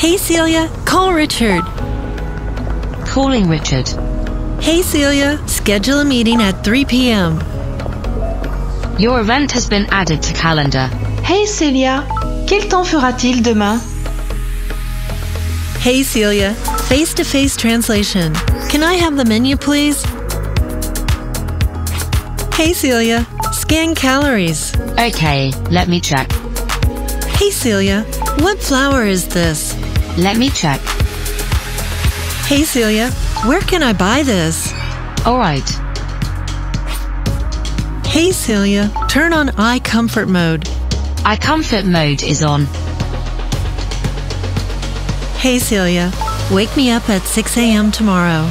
Hey Celia, call Richard. Calling Richard. Hey Celia, schedule a meeting at 3 p.m. Your event has been added to calendar. Hey Célia, quel temps fera-t-il demain Hey Celia, face to face translation. Can I have the menu, please? Hey Celia, scan calories. Okay, let me check. Hey Celia, what flower is this? Let me check. Hey, Celia, where can I buy this? All right. Hey, Celia, turn on eye comfort mode. Eye comfort mode is on. Hey, Celia, wake me up at 6 a.m. tomorrow.